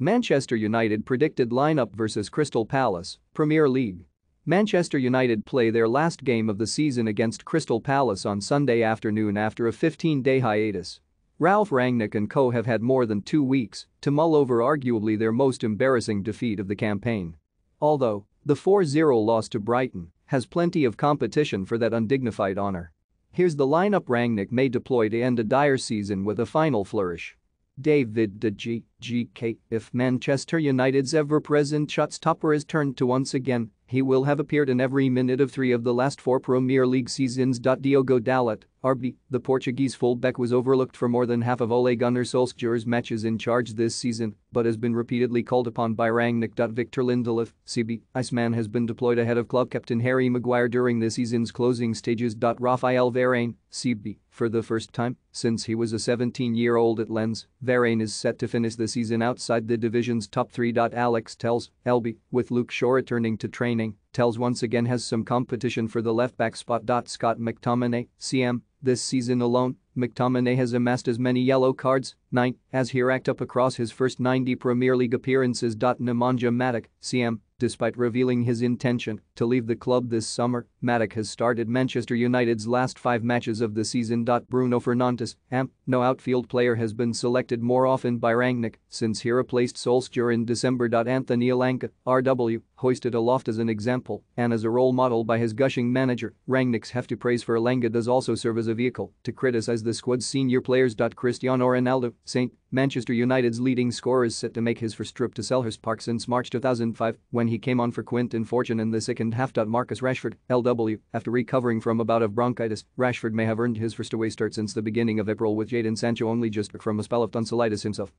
Manchester United predicted lineup versus Crystal Palace, Premier League. Manchester United play their last game of the season against Crystal Palace on Sunday afternoon after a 15-day hiatus. Ralf Rangnick and co have had more than two weeks to mull over arguably their most embarrassing defeat of the campaign. Although, the 4-0 loss to Brighton has plenty of competition for that undignified honor. Here's the lineup Rangnick may deploy to end a dire season with a final flourish. David de Gea. G. K. If Manchester United's ever-present shot stopper is turned to once again, he will have appeared in every minute of three of the last four Premier League seasons. Diogo Dalot, RB, the Portuguese fullback was overlooked for more than half of Ole Gunnar Solskjaer's matches in charge this season, but has been repeatedly called upon by Rangnick. Victor Lindelof, CB, Iceman has been deployed ahead of club captain Harry Maguire during the season's closing stages. Rafael Varane, CB, for the first time since he was a 17-year-old at Lens, Varane is set to finish the season outside the division's top three. Alex Telles LB, with Luke Shaw returning to training, Telles once again has some competition for the left-back spot. Scott McTominay, CM, this season alone, McTominay has amassed as many yellow cards, 9, as he racked up across his first 90 Premier League appearances. Nemanja Matic, CM, despite revealing his intention to leave the club this summer, Matic has started Manchester United's last five matches of the season. Bruno Fernandes, amp, no outfield player has been selected more often by Rangnick since he replaced Solskjaer in December. Anthony Elanga, RW, hoisted aloft as an example and as a role model by his gushing manager, Rangnick's hefty praise for Elanga does also serve as a vehicle to criticize the squad's senior players. Cristiano Ronaldo, St. Manchester United's leading scorer is set to make his first trip to Selhurst Park since March 2005 when he came on for Quinton Fortune in the second half. Marcus Rashford, LW, after recovering from a bout of bronchitis, Rashford may have earned his first away start since the beginning of April with Jadon Sancho only just from a spell of tonsillitis himself.